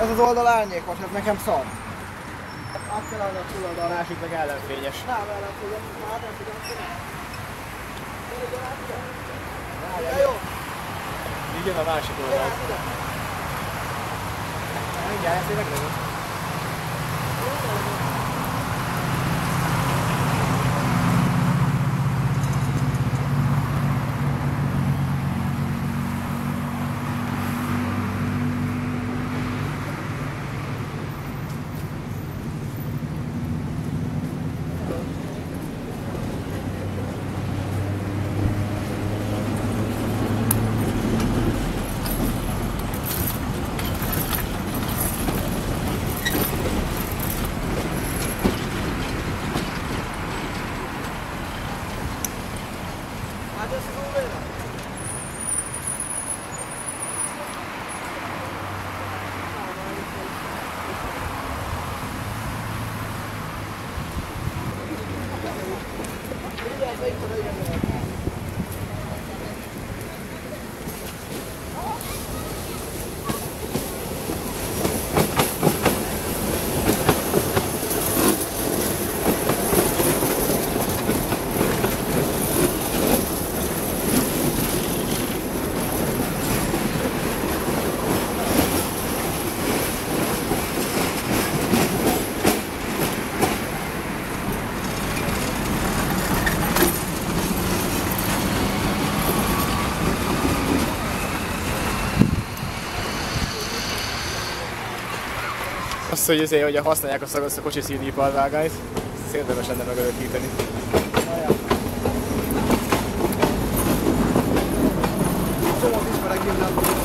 Ez az oldal árnyékos, ez hát nekem szar. Át kell állni a túloldal, a másik meg ellenfényes. Nem ellenfényes, már nem tudom. Így jön a másik oldal. Mindjárt, ezért meglövöm. Hát ez Azt, hogy azért, hogy használják a szagasz a kocsi színiparvágányt, ezt érdemes lenne megörökíteni. Csomót ismerek innen.